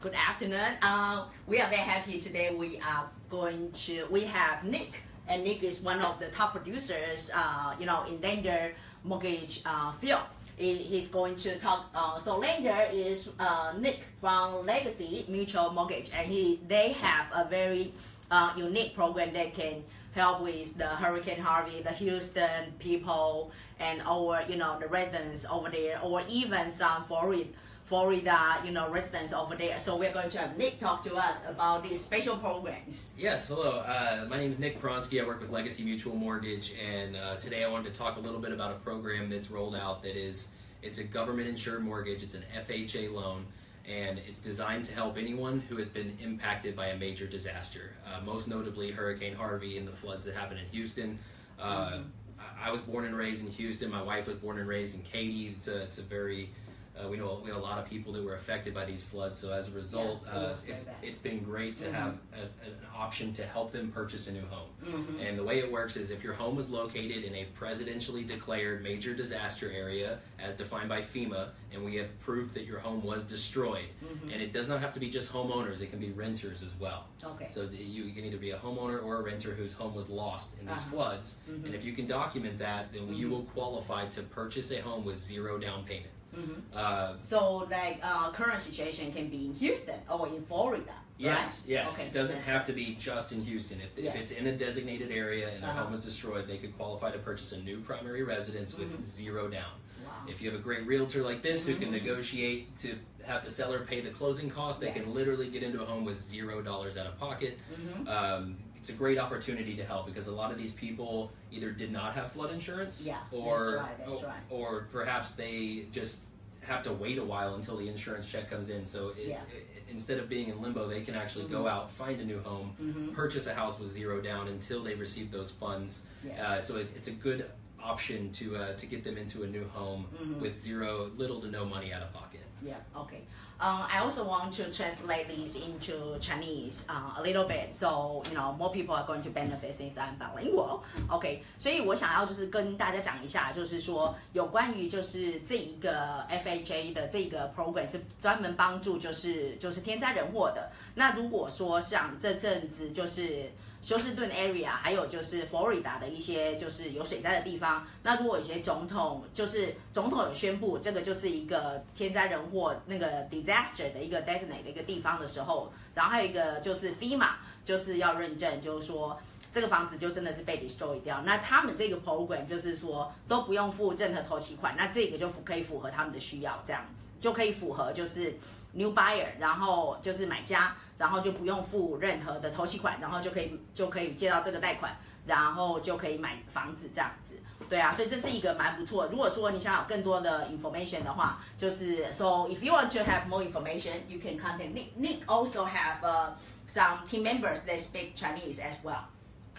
Good afternoon. Uh, we are very happy today. We are going to. We have Nick, and Nick is one of the top producers. Uh, you know, in lender mortgage uh, field. He, he's going to talk. Uh, so lender is uh, Nick from Legacy Mutual Mortgage, and he they have a very uh, unique program that can help with the Hurricane Harvey, the Houston people, and our you know the residents over there, or even some Florida. Florida, you know, residents over there. So we're going to have Nick talk to us about these special programs. Yes, hello. Uh, my name is Nick Pronsky. I work with Legacy Mutual Mortgage, and uh, today I wanted to talk a little bit about a program that's rolled out that is it's a government insured mortgage. It's an FHA loan, and it's designed to help anyone who has been impacted by a major disaster, uh, most notably Hurricane Harvey and the floods that happened in Houston. Uh, mm-hmm. I was born and raised in Houston. My wife was born and raised in Katy. It's a, it's a very uh, we know we know a lot of people that were affected by these floods. So as a result, yeah, uh, it's it's been great to mm-hmm. have a, an option to help them purchase a new home. Mm-hmm. And the way it works is if your home was located in a presidentially declared major disaster area, as defined by FEMA, and we have proof that your home was destroyed, mm-hmm. and it does not have to be just homeowners; it can be renters as well. Okay. So you, you can either be a homeowner or a renter whose home was lost in these uh-huh. floods, and mm-hmm. if you can document that, then you mm-hmm. will qualify to purchase a home with zero down payment. Mm-hmm. Uh, so, like, uh, current situation can be in Houston or in Florida. Yes, right? yes. Okay. It doesn't have to be just in Houston. If, yes. if it's in a designated area and the uh-huh. home is destroyed, they could qualify to purchase a new primary residence with mm-hmm. zero down. Wow. If you have a great realtor like this who can mm-hmm. negotiate to have the seller pay the closing costs, they yes. can literally get into a home with zero dollars out of pocket. Mm-hmm. Um, it's a great opportunity to help because a lot of these people either did not have flood insurance, yeah, or that's right, that's or, or perhaps they just have to wait a while until the insurance check comes in. So it, yeah. it, instead of being in limbo, they can actually mm-hmm. go out, find a new home, mm-hmm. purchase a house with zero down until they receive those funds. Yes. Uh, so it, it's a good option to uh, to get them into a new home mm-hmm. with zero, little to no money out of pocket. Yeah. okay. I also want to translate this into Chinese uh, a little bit, so you know more people are going to benefit since I'm bilingual. OK，所以我想要就是跟大家讲一下，就是说有关于就是这一个 FHA 的这个 program 是专门帮助就是就是天灾人祸的。那如果说像这阵子就是。休斯顿 area，还有就是佛罗里达的一些就是有水灾的地方。那如果有些总统就是总统有宣布这个就是一个天灾人或那个 disaster 的一个 designate 的一个地方的时候，然后还有一个就是 FEMA 就是要认证，就是说这个房子就真的是被 destroy 掉。那他们这个 program 就是说都不用付任何头期款，那这个就符可以符合他们的需要，这样子就可以符合就是 new buyer，然后就是买家。然后就不用付任何的头期款，然后就可以就可以借到这个贷款，然后就可以买房子这样子。对啊，所以这是一个蛮不错。如果说你想要更多的 information 的话，就是 so if you want to have more information, you can contact Nick. Nick also have some team members that speak Chinese as well.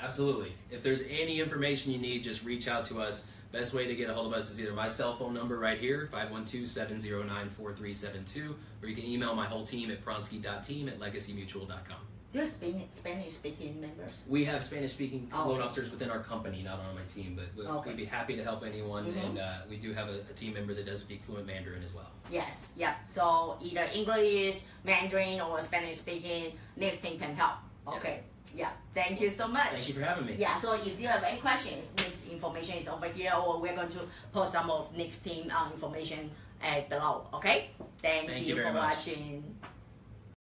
Absolutely. If there's any information you need, just reach out to us. Best way to get a hold of us is either my cell phone number right here, 512-709-4372, or you can email my whole team at pronsky.team at legacymutual.com. Do you have Spanish speaking members? We have Spanish speaking oh, loan officers within our company, not on my team, but we, okay. we'd be happy to help anyone. Mm-hmm. And uh, we do have a, a, team member that does speak fluent Mandarin as well. Yes, yeah. So either English, Mandarin, or Spanish speaking, Nick's team can help. Okay. Yeah, thank you so much. Thank you for having me. Yeah, so if you have any questions, Nick's information is over here, or we're going to post some of Nick's team uh, information uh, below. Okay? Thank, thank you, you for much. watching.